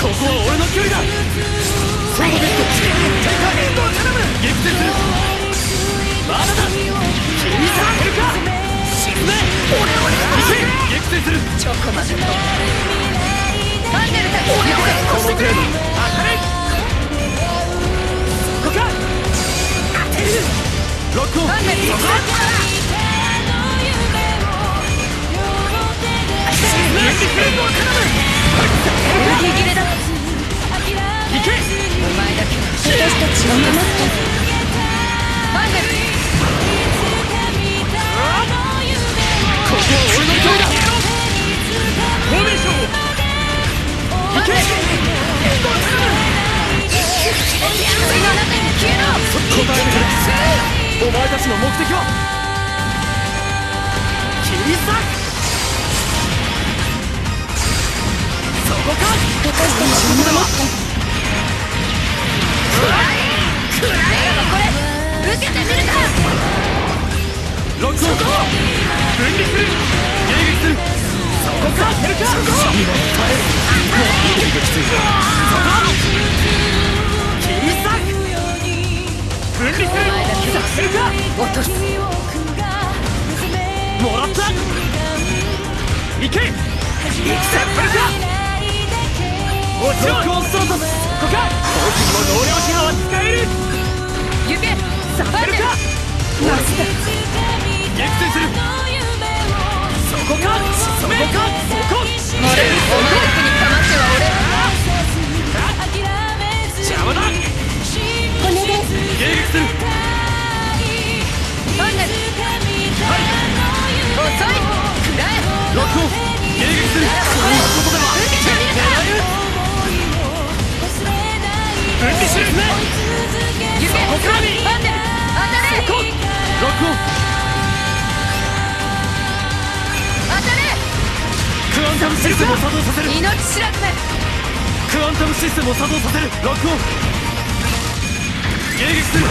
ここは俺の距離まだだ答えてくれの目的は？切り裂く。そこか。私たちを守って食らえこれ受けてみるかロックオン分離する迎撃するそこかてるか死には耐える撃墜するそこ落とすもらった。いけ。行くぜブルカもちろん。ロックオンスタートここか僕にも能力が扱える行けファンネルベルかナスだ撃墜するそこかそこかする。こんなことでは分離する。ね行けファンネル当たれこロックオン当たれクアンタムシステムを作動させる。命知らずめクアンタムシステムを作動させる。ロックオン迎撃する。